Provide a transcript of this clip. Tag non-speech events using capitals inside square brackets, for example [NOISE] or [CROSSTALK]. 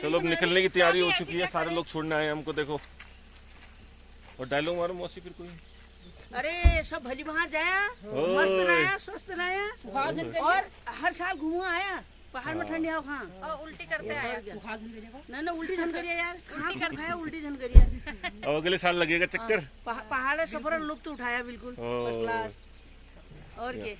चलो अब निकलने की तैयारी हो चुकी है सारे लोग छोड़ने आए हमको देखो। और डायलॉग मारो मौसी फिर कोई। अरे सब भली वहाँ जाया मस्त रहा स्वस्थ रहा। और हर साल घूमो आया पहाड़ में हाँ। ठंडी हवा खा और उल्टी करते आया। ना ना उल्टी झन करिया यार [LAUGHS] खा कर खाया [LAUGHS] उल्टी झन करिया अब अगले साल लगेगा चक्कर। हाँ, पहाड़ सफ़र लुप्त उठाया बिल्कुल। फ़र्स्ट क्लास और के